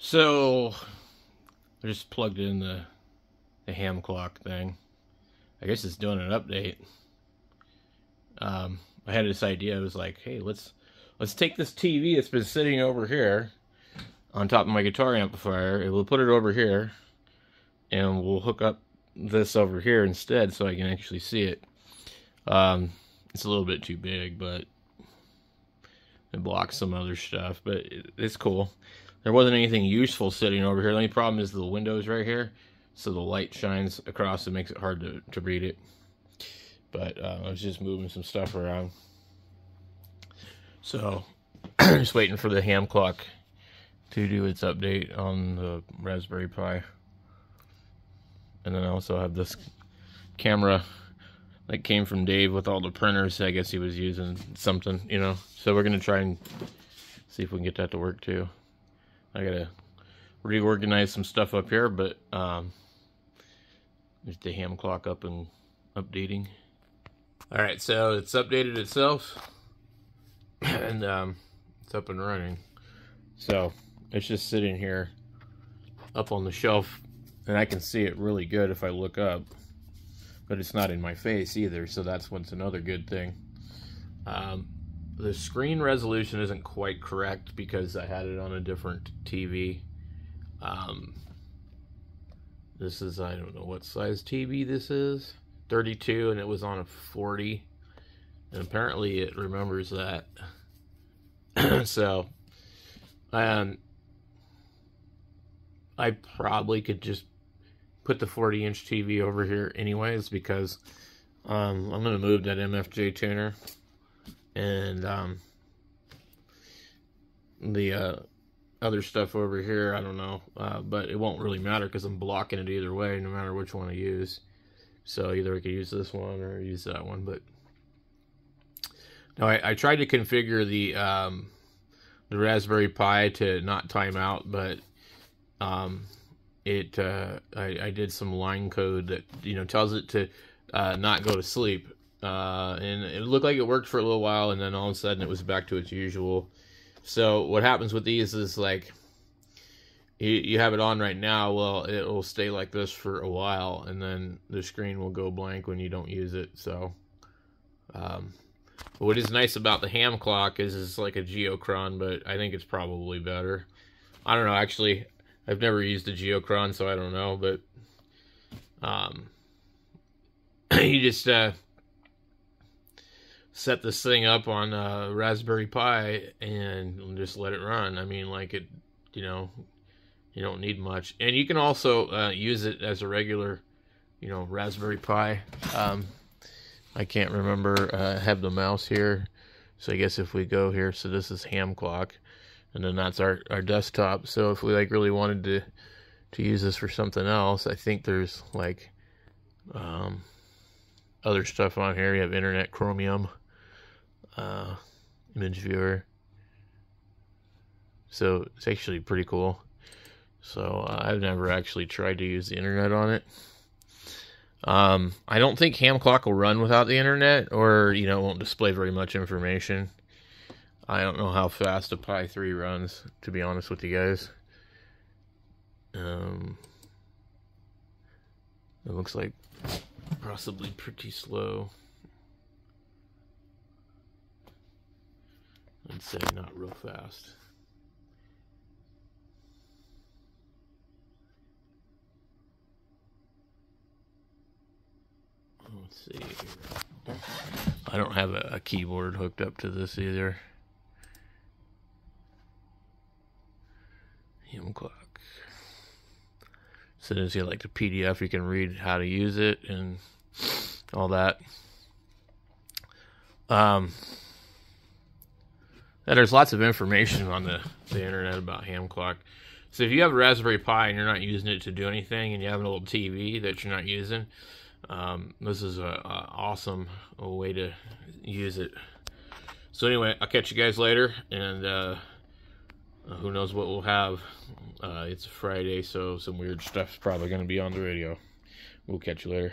So, I just plugged in the, the ham clock thing. I guess it's doing an update. Um, I had this idea. I was like, hey, let's let's take this TV that's been sitting over here on top of my guitar amplifier, and we'll put it over here, and we'll hook up this over here instead so I can actually see it. Um, it's a little bit too big, but it blocks some other stuff, but it's cool. There wasn't anything useful sitting over here. The only problem is the windows right here, so the light shines across and makes it hard to, to read it. But uh, I was just moving some stuff around. So, just waiting for the ham clock to do its update on the Raspberry Pi. And then I also have this camera that came from Dave with all the printers. I guess he was using something, you know. So we're going to try and see if we can get that to work too. I got to reorganize some stuff up here, but um, there's the ham clock up and updating. All right, so it's updated itself and um, it's up and running. So it's just sitting here up on the shelf and I can see it really good if I look up but it's not in my face either so that's what's another good thing um, the screen resolution isn't quite correct because I had it on a different TV um, this is I don't know what size TV this is. 32 and it was on a 40 and apparently it remembers that. So um, I probably could just put the 40 inch TV over here anyways because um, I'm going to move that MFJ tuner and um, the uh, other stuff over here, I don't know, uh, but it won't really matter because I'm blocking it either way, no matter which one I use. So either I could use this one or use that one, but now I, I tried to configure the um, the Raspberry Pi to not time out, but um, it uh, I, I, did some line code that you know tells it to uh, not go to sleep, uh, and it looked like it worked for a little while, and then all of a sudden it was back to its usual. So what happens with these is like you, you have it on right now, well it will stay like this for a while, and then the screen will go blank when you don't use it. So. Um, what is nice about the ham clock is it's like a geochron, but I think it's probably better. I don't know, actually, I've never used a geochron, so I don't know, but um, you just uh, set this thing up on a Raspberry Pi and just let it run. I mean, like it, you know, you don't need much. And you can also uh, use it as a regular, you know, Raspberry Pi. Um, I can't remember, uh, have the mouse here. So I guess if we go here, so this is ham clock and then that's our, our desktop. So if we like really wanted to to use this for something else, I think there's like um, other stuff on here. You have Internet Chromium, uh, image viewer. So it's actually pretty cool. So uh, I've never actually tried to use the internet on it. Um, I don't think Ham Clock will run without the internet, or you know, won't display very much information. I don't know how fast a Pi 3 runs, to be honest with you guys. Um, it looks like possibly pretty slow. Say not real fast. Let's see. I don't have a, a keyboard hooked up to this either. Ham clock. So as you like the PDF, you can read how to use it and all that. Um, there's lots of information on the, the internet about ham clock. So if you have a Raspberry Pi and you're not using it to do anything, and you have an old TV that you're not using, um, this is a, a awesome way to use it. So anyway, I'll catch you guys later, and uh, who knows what we'll have. Uh, it's Friday, so some weird stuff's probably going to be on the radio. We'll catch you later.